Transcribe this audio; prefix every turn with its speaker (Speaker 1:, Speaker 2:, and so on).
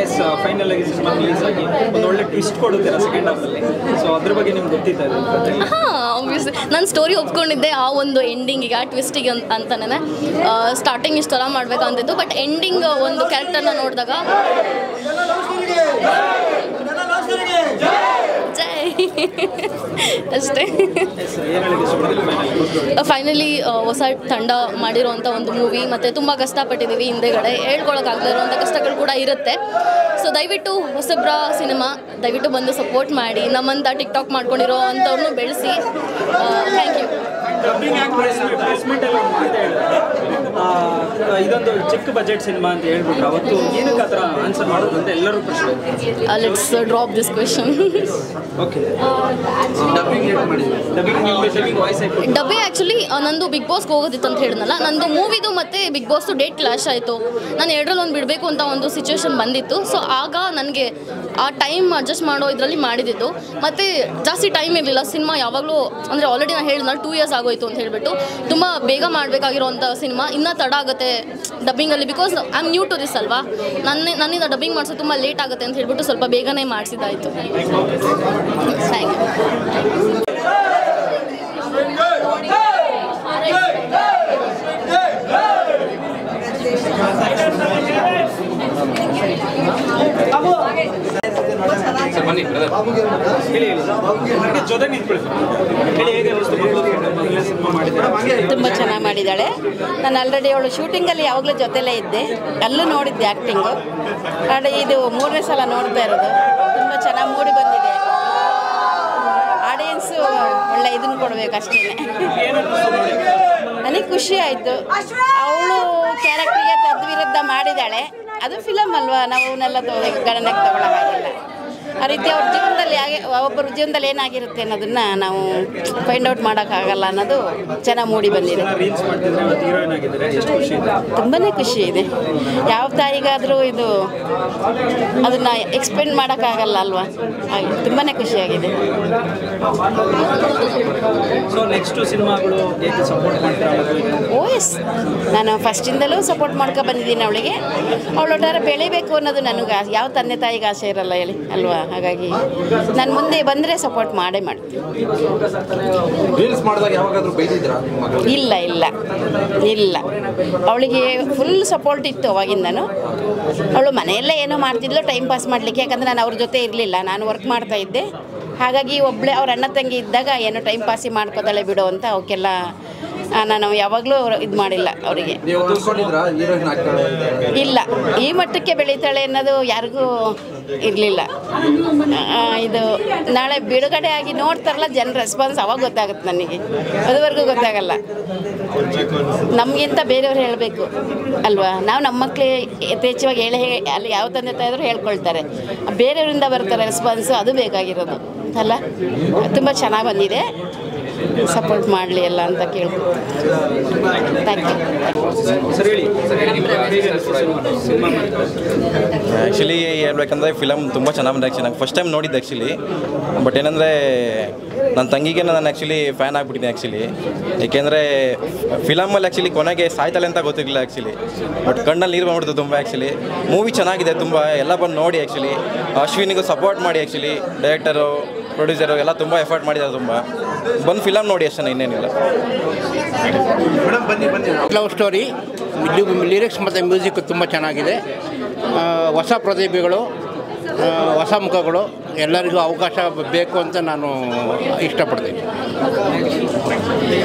Speaker 1: S final ಆಗಿ cinema release ಆಗಿ ಒಂದು ಒಳ್ಳೆ ಟ್ವಿಸ್ಟ್ ಕೊಡುತ್ತೀರಾ ಸೆಕೆಂಡ್ ಹಾಫಲ್ಲಿ ಸೊ ಅದ್ರ ಬಗ್ಗೆ ನಿಮ್ಗೆ
Speaker 2: ಗೊತ್ತಿದ್ದಾರೆ ಆಬ್ವಿಯಸ್ಲಿ ನಾನು ಸ್ಟೋರಿ ಒಪ್ಕೊಂಡಿದ್ದೆ ಆ ಒಂದು ಎಂಡಿಂಗಿಗೆ ಆ ಟ್ವಿಸ್ಟಿಗೆ ಅಂತನೇ ಸ್ಟಾರ್ಟಿಂಗ್ ಇಷ್ಟೆಲ್ಲ ಮಾಡಬೇಕಂತಿತ್ತು ಬಟ್ ಎಂಡಿಂಗ್ ಒಂದು ಕ್ಯಾರೆಕ್ಟರ್ನ ನೋಡಿದಾಗ ಅಷ್ಟೇ.
Speaker 1: ಫೈನಲ್
Speaker 2: ಹೊಸ ತಂಡ ಮಾಡಿರೋವಂಥ ಒಂದು ಮೂವಿ ಮತ್ತು ತುಂಬ ಕಷ್ಟಪಟ್ಟಿದ್ದೀವಿ ಹಿಂದೆಗಡೆ. ಹೇಳ್ಕೊಳಕ್ಕಾಗದೇ ಇರುವಂಥ ಕಷ್ಟಗಳು ಕೂಡ ಇರುತ್ತೆ. ಸೊ ದಯವಿಟ್ಟು ಹೊಸಬ್ರ ಸಿನಿಮಾ ದಯವಿಟ್ಟು ಬಂದು ಸಪೋರ್ಟ್ ಮಾಡಿ. ನಮ್ಮಂಥ ಟಿಕ್ ಟಾಕ್ ಮಾಡ್ಕೊಂಡಿರೋ ಅಂಥವ್ರನ್ನೂ ಬೆಳೆಸಿ. ಥ್ಯಾಂಕ್ ಯು
Speaker 1: ಪ್ಲೇಸ್ಮೆಂಟ್ ಎಲ್ಲ ಒಂದು ಮಾತು ಹೇಳಿದ್ರೆ. ಆ, ಇದೊಂದು ಚಿಕ್ಕ ಬಜೆಟ್ ಸಿನಿಮಾ ಅಂತ ಹೇಳ್ಬಿಟ್ರೆ ಅವತ್ತು ಏನಕ್ಕೆ ಆ ಥರ ಆನ್ಸರ್ ಮಾಡೋದು ಅಂತ ಎಲ್ಲರೂ ಪ್ರಶ್ನೆ
Speaker 2: let's drop this question
Speaker 1: okay dubbing
Speaker 2: actually ನಂದು ಬಿಗ್ ಬಾಸ್ಗೆ ಹೋಗೋದಿತ್ತು ಅಂತ ಹೇಳಿದ್ನಲ್ಲ ನಂದು ಮೂವಿದು ಮತ್ತು ಬಿಗ್ ಬಾಸ್ದು ಡೇಟ್ ಕ್ಲಾಶ್ ಆಯಿತು. ನಾನು ಎರಡರಲ್ಲಿ ಒಂದು ಬಿಡಬೇಕು ಅಂತ ಒಂದು ಸಿಚುವೇಶನ್ ಬಂದಿತ್ತು. ಸೊ ಆಗ ನನಗೆ ಆ ಟೈಮ್ ಅಡ್ಜಸ್ಟ್ ಮಾಡೋ ಇದರಲ್ಲಿ ಮಾಡಿದ್ದು. ಮತ್ತು ಜಾಸ್ತಿ ಟೈಮ್ ಇರಲಿಲ್ಲ ಸಿನಿಮಾ ಯಾವಾಗಲೂ ಅಂದರೆ ಆಲ್ರೆಡಿ ನಾನು ಹೇಳಿದ್ನಲ್ಲ ಟೂ ಇಯರ್ಸ್ ಆಗೋಯ್ತು ಅಂತ ಹೇಳಿಬಿಟ್ಟು ತುಂಬ ಬೇಗ ಮಾಡಬೇಕಾಗಿರೋಂಥ ಸಿನಿಮಾ. ಇನ್ನೂ ತಡ ಆಗುತ್ತೆ ಡಬ್ಬಿಂಗಲ್ಲಿ because I am new to this ಅಲ್ವಾ? ನನ್ನ ನನ್ನಿಂದ ಡಬ್ಬಿಂಗ್ ಮಾಡಿಸೋ ತುಂಬ ಲೇಟ್ ಆಗುತ್ತೆ ಅಂತ ಹೇಳ್ಬಿಟ್ಟು ಸ್ವಲ್ಪ ಬೇಗನೆ ಮಾಡಿಸಿದ್ದಾಯಿತು. ಥ್ಯಾಂಕ್ ಯು
Speaker 1: ಹೇಳಿ ಹೇಳಿ ನನಗೆ ಜೊತೆ ನಿಂತ್ಕೊಳ್ಳಿ ಹೇಳಿ ಹೇಗೆ ಅನಿಸ್ತು ಮಗಳು ಮೊದಲನೇ ಸಿನಿಮಾ ಮಾಡಿದ್ದಾರೆ
Speaker 3: ತುಂಬ ಚೆನ್ನಾಗಿ ಮಾಡಿದ್ದಾಳೆ. ನಾನು ಆಲ್ರೆಡಿ ಅವಳು ಶೂಟಿಂಗಲ್ಲಿ ಯಾವಾಗಲೂ ಜೊತೆಲೇ ಇದ್ದೆ. ಅಲ್ಲೂ ನೋಡಿದ್ದೆ ಆ್ಯಕ್ಟಿಂಗು ಆದರೆ ಇದು ಮೂರನೇ ಸಲ ನೋಡ್ತಾ ಇರೋದು. ತುಂಬ ಚೆನ್ನಾಗಿ ಮೂಡಿ ಬಂದಿದೆ. ಆಡಿಯನ್ಸು ಒಳ್ಳೆ ಇದನ್ನು ಕೊಡಬೇಕು ಅಷ್ಟೇ. ನನಗೆ ಖುಷಿ ಆಯಿತು. ಅವಳು ಕ್ಯಾರೆಕ್ಟ್ರಿಗೆ ತದ್ವಿರುದ್ಧ ಮಾಡಿದ್ದಾಳೆ. ಅದು ಫಿಲಮ್ ಅಲ್ವಾ? ನಾವು ಅವನ್ನೆಲ್ಲ ಗಣನೆಗೆ ತಗೊಳ್ಳೋ ಹಾಗಿಲ್ಲ ಆ ರೀತಿ ಅವ್ರ ಜೀವನದಲ್ಲಿ ಹಾಗೆ ಒಬ್ಬರ ಜೀವನದಲ್ಲಿ ಏನಾಗಿರುತ್ತೆ ಅನ್ನೋದನ್ನ ನಾವು ಫೈಂಡ್ ಔಟ್ ಮಾಡೋಕ್ಕಾಗಲ್ಲ ಅನ್ನೋದು ಚೆನ್ನಾಗಿ ಮೂಡಿ ಬಂದಿದೆ. ತುಂಬಾ ಖುಷಿ ಇದೆ? ಯಾವ ತಾಯಿಗಾದರೂ ಇದು ಅದನ್ನು ಎಕ್ಸ್ಪ್ಲೇನ್ ಮಾಡೋಕ್ಕಾಗಲ್ಲ ಅಲ್ವಾ? ಹಾಗೆ ತುಂಬಾ ಖುಷಿಯಾಗಿದೆ ಓ ಎಸ್ ನಾನು ಫಸ್ಟಿಂದಲೂ ಸಪೋರ್ಟ್ ಮಾಡ್ಕೊ ಬಂದಿದ್ದೀನಿ ಅವಳಿಗೆ. ಅವಳು ಒಟ್ಟಾರೆ ಬೆಳಿಬೇಕು ಅನ್ನೋದು ನನಗೆ. ಯಾವ ತಂದೆ ತಾಯಿಗೆ ಆಸೆ ಇರಲ್ಲ ಹೇಳಿ ಅಲ್ವಾ? ಹಾಗಾಗಿ ನಾನು ಮುಂದೆ ಬಂದರೆ ಸಪೋರ್ಟ್ ಮಾಡೇ ಮಾಡ್ತೀನಿ. ಇಲ್ಲ ಇಲ್ಲ ಇಲ್ಲ. ಅವಳಿಗೆ ಫುಲ್ ಸಪೋರ್ಟ್ ಇತ್ತು ಅವಾಗಿಂದನು. ಅವಳು ಮನೆಯಲ್ಲೇ ಏನೋ ಮಾಡ್ತಿದ್ಲು ಟೈಮ್ ಪಾಸ್ ಮಾಡಲಿಕ್ಕೆ ಯಾಕಂದರೆ ನಾನು ಅವ್ರ ಜೊತೆ ಇರಲಿಲ್ಲ. ನಾನು ವರ್ಕ್ ಮಾಡ್ತಾ ಇದ್ದೆ. ಹಾಗಾಗಿ ಒಬ್ಬಳೆ ಅವ್ರ ಅಣ್ಣ ತಂಗಿ ಇದ್ದಾಗ ಏನೋ ಟೈಮ್ ಪಾಸಿ ಮಾಡ್ಕೋತಾಳೆ ಬಿಡು ಅಂತ ಅವಕ್ಕೆಲ್ಲ ನಾನು ಯಾವಾಗಲೂ ಇದು ಮಾಡಿಲ್ಲ ಅವರಿಗೆ. ಇಲ್ಲ. ಈ ಮಟ್ಟಕ್ಕೆ ಬೆಳೀತಾಳೆ ಅನ್ನೋದು ಯಾರಿಗೂ ಇರಲಿಲ್ಲ. ಇದು ನಾಳೆ ಬಿಡುಗಡೆ ಆಗಿ ನೋಡ್ತಾರಲ್ಲ ಜನ ರೆಸ್ಪಾನ್ಸ್ ಅವಾಗ ಗೊತ್ತಾಗುತ್ತೆ ನನಗೆ. ಅದುವರೆಗೂ ಗೊತ್ತಾಗಲ್ಲ. ನಮಗಿಂತ ಬೇರೆಯವ್ರು ಹೇಳಬೇಕು. ಅಲ್ವಾ? ನಾವು ನಮ್ಮ ಮಕ್ಕಳಿಗೆ ಯಥೇಚ್ಛವಾಗಿ ಹೇಳಿ ಅಲ್ಲಿ ಯಾವ ತಂದೆ ತಾಯಿದ್ರು ಹೇಳ್ಕೊಳ್ತಾರೆ. ಬೇರೆಯವರಿಂದ ಬರ್ತಾರೆ ರೆಸ್ಪಾನ್ಸು ಅದು ಬೇಕಾಗಿರೋದು. ಅಲ್ಲ? ತುಂಬ ಚೆನ್ನಾಗಿ ಬಂದಿದೆ. ಸಪೋರ್ಟ್ ಮಾಡಲಿ ಎಲ್ಲ ಅಂತ
Speaker 1: ಮಾಡಿದ್ದಾರೆ
Speaker 4: ಆ್ಯಕ್ಚುಲಿ ಹೇಳ್ಬೇಕಂದ್ರೆ ಫಿಲಮ್ ತುಂಬ ಚೆನ್ನಾಗಿ ಬಂದಿದೆ ಆ್ಯಕ್ಚುಲಿ ನಂಗೆ ಫಸ್ಟ್ ಟೈಮ್ ನೋಡಿದ್ದೆ ಆ್ಯಕ್ಚುಲಿ ಬಟ್ ಏನಂದರೆ ನನ್ನ ತಂಗಿಗೆ ನಾನು ಆ್ಯಕ್ಚುಲಿ ಫ್ಯಾನ್ ಆಗಿಬಿಟ್ಟಿದ್ದೆ ಆ್ಯಕ್ಚುಲಿ ಏಕೆಂದರೆ ಫಿಲಮಲ್ಲಿ ಆ್ಯಕ್ಚುಲಿ ಕೊನೆಗೆ ಸಾಯ್ತಾಳೆ ಅಂತ ಗೊತ್ತಿರಲಿಲ್ಲ ಆ್ಯಕ್ಚುಲಿ ಬಟ್ ಕಣ್ಣಲ್ಲಿ ನೀರು ಬಂದ್ಬಿಡ್ತು ತುಂಬ ಆ್ಯಕ್ಚುಲಿ ಮೂವಿ ಚೆನ್ನಾಗಿದೆ ತುಂಬ, ಎಲ್ಲ ಬಂದು ನೋಡಿ ಆ್ಯಕ್ಚುಲಿ ಅಶ್ವಿನಿಗೂ ಸಪೋರ್ಟ್ ಮಾಡಿ ಆ್ಯಕ್ಚುಲಿ ಡೈರೆಕ್ಟರು ಪ್ರೊಡ್ಯೂಸರು ಎಲ್ಲ ತುಂಬ ಎಫರ್ಟ್ ಮಾಡಿದ್ದಾರೆ ತುಂಬ. ಬಂದು ಫಿಲಮ್ ನೋಡಿ ಅಷ್ಟೇ ಇನ್ನೇನಿಲ್ಲ.
Speaker 5: ಮೇಡಮ್ ಬನ್ನಿ ಬನ್ನಿ.
Speaker 6: ಲವ್ ಸ್ಟೋರಿ ಲಿರಿಕ್ಸ್ ಮತ್ತು ಮ್ಯೂಸಿಕ್ ತುಂಬ ಚೆನ್ನಾಗಿದೆ. ಆ, ಹೊಸ ಪ್ರತಿಭೆಗಳು ಆ, ಹೊಸ ಮುಖಗಳು ಎಲ್ಲರಿಗೂ ಅವಕಾಶ ಬೇಕು ಅಂತ ನಾನು ಇಷ್ಟಪಡ್ತೀನಿ.